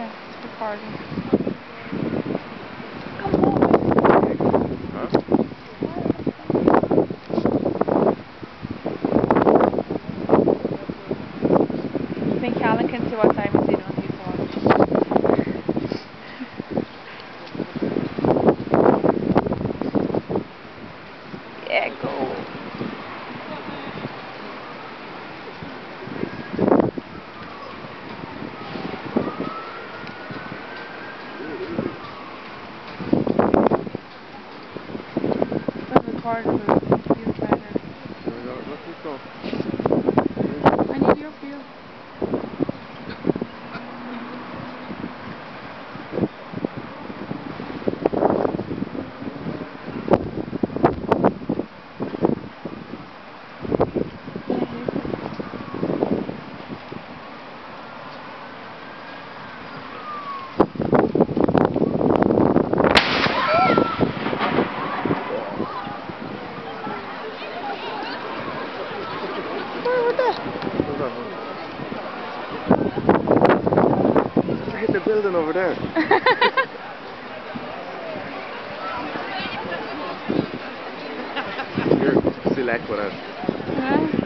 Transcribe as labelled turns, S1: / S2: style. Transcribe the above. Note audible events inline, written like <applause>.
S1: recording.
S2: Huh?
S1: I think Alan can see what time it's <laughs> in on his watch. yeah, go. I'm recording the interview better.
S2: Here we go. Look, let's go.
S1: I need your view. Where was that?
S2: Hold on, hold on. Hit the building over there. <laughs> Here, select what else.
S1: Yeah.